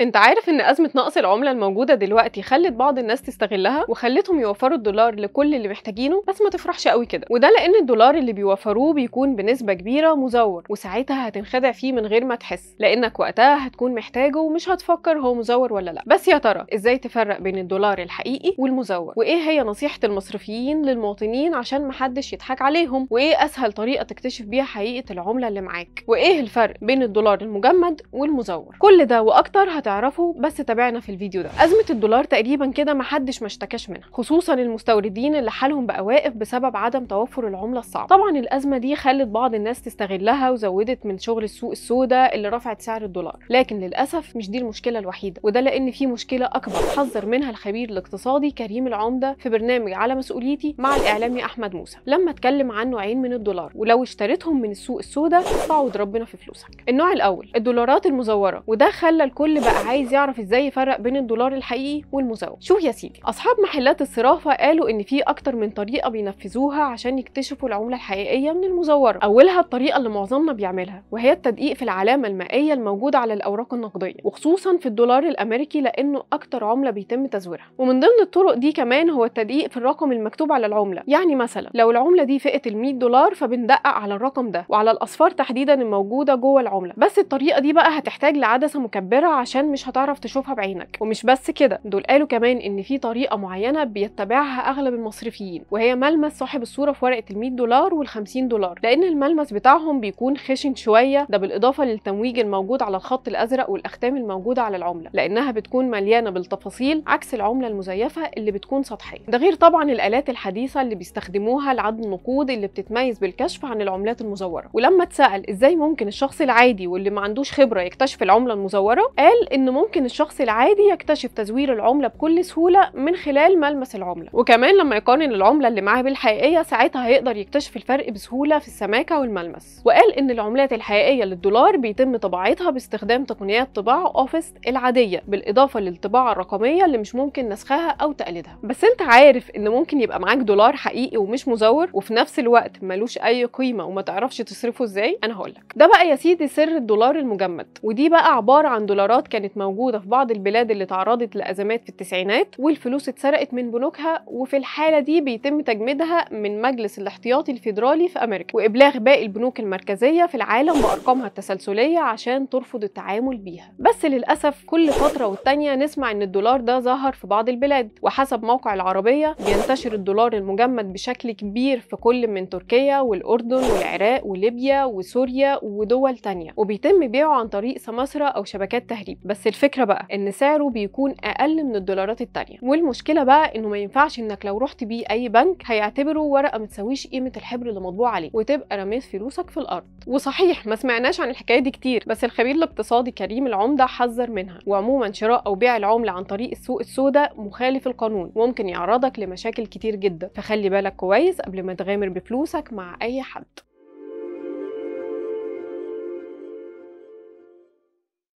انت عارف ان أزمة نقص العملة الموجودة دلوقتي خلت بعض الناس تستغلها وخلتهم يوفروا الدولار لكل اللي محتاجينه؟ بس ما تفرحش قوي كده. وده لأن الدولار اللي بيوفروه بيكون بنسبة كبيرة مزور وساعتها هتنخدع فيه من غير ما تحس. لأنك وقتها هتكون محتاجه ومش هتفكر هو مزور ولا لأ. بس يا ترى إزاي تفرق بين الدولار الحقيقي والمزور؟ وإيه هي نصيحة المصرفيين للمواطنين عشان محدش يضحك عليهم؟ وإيه أسهل طريقة تكتشف بيها حقيقة العملة اللي معاك؟ وإيه الفرق بين الدولار المجمد والمزور؟ كل ده وأكتر هتعرفوا بس تابعنا في الفيديو ده. أزمة الدولار تقريبا كده محدش ما اشتكاش منها خصوصا المستوردين اللي حالهم بقى واقف بسبب عدم توفر العملة الصعبة. طبعا الأزمة دي خلت بعض الناس تستغلها وزودت من شغل السوق السوداء اللي رفعت سعر الدولار. لكن للأسف مش دي المشكلة الوحيدة وده لأن في مشكلة أكبر حذر منها الخبير الاقتصادي كريم العمدة في برنامج على مسؤوليتي مع الإعلامي أحمد موسى. لما اتكلم عن نوعين من الدولار ولو اشتريتهم من السوق السوداء تعوض ربنا في فلوسك. النوع الأول الدولارات المزورة وده خلى الكل بقى عايز يعرف إزاي يفرق بين الدولار الحقيقي والمزور شوف يا سيدي أصحاب محلات الصرافة قالوا إن في أكتر من طريقة بينفذوها عشان يكتشفوا العملة الحقيقية من المزورة. أولها الطريقة اللي معظمنا بيعملها وهي التدقيق في العلامة المائية الموجودة على الأوراق النقدية وخصوصا في الدولار الأمريكي لأنه أكتر عملة بيتم تزويرها. ومن ضمن الطرق دي كمان هو التدقيق في الرقم المكتوب على العملة. يعني مثلا لو العملة دي فئه ال 100 دولار فبندقق على الرقم ده وعلى الاصفار تحديدا الموجودة جوه العملة. بس الطريقة دي بقى هتحتاج لعدسة مكبرة عشان مش هتعرف تشوفها بعينك. ومش بس كده دول قالوا كمان إن في طريقة معينة بيتبعها أغلب المصرفيين وهي ملمس صاحب الصورة في ورقة ال 100 دولار وال 50 دولار. لأن الملمس بتاعهم بيكون خشن شوية ده بالإضافة للتمويج الموجود على الخط الأزرق والأختام الموجودة على العملة لأنها بتكون مليانة بالتفاصيل عكس العملة المزيفة اللي بتكون سطحية. ده غير طبعا الآلات الحديثة اللي بيستخدموها لعد النقود اللي بتتميز بالكشف عن العملات المزورة. ولما اتسأل إزاي ممكن الشخص العادي واللي ما عندوش خبرة يكتشف العملة المزورة قال إن ممكن الشخص العادي يكتشف تزوير العملة بكل سهولة من خلال ملمس العملة. وكمان لما يقارن العملة اللي معاه بالحقيقية ساعتها هيقدر يكتشف الفرق بسهولة في السماكة والملمس. وقال إن العملات الحقيقية للدولار بيتم طباعتها باستخدام تقنيات طباعة أوفست العادية بالإضافة للطباعة الرقمية اللي مش ممكن نسخها أو تقليدها. بس أنت عارف إن ممكن يبقى معاك دولار حقيقي ومش مزور وفي نفس الوقت ملوش أي قيمة وما تعرفش تصرفه إزاي؟ أنا هقولك. ده بقى يا سيدي سر الدولار المجمد. ودي بقى عبارة عن دولارات كانت موجودة في بعض البلاد اللي تعرضت لأزمات في التسعينات والفلوس اتسرقت من بنوكها وفي الحالة دي بيتم تجميدها من مجلس الاحتياطي الفيدرالي في أمريكا. وإبلاغ باقي البنوك المركزية في العالم بأرقامها التسلسلية عشان ترفض التعامل بيها. بس للأسف كل فترة والتانية نسمع إن الدولار ده ظهر في بعض البلاد وحسب موقع العربية بينتشر الدولار المجمد بشكل كبير في كل من تركيا والأردن والعراق وليبيا وسوريا ودول تانية. وبيتم بيعه عن طريق سماسرة أو شبكات تهريب. بس الفكرة بقى إن سعره بيكون أقل من الدولارات التانية. والمشكلة بقى إنه ما ينفعش إنك لو رحت بيه أي بنك هيعتبره ورقة متساويش قيمة الحبر اللي مطبوع عليه وتبقى رميت فلوسك في الأرض. وصحيح ما سمعناش عن الحكاية دي كتير بس الخبير الاقتصادي كريم العمدة حذر منها. وعموما شراء أو بيع العملة عن طريق السوق السوداء مخالف القانون وممكن يعرضك لمشاكل كتير جدا. فخلي بالك كويس قبل ما تغامر بفلوسك مع أي حد.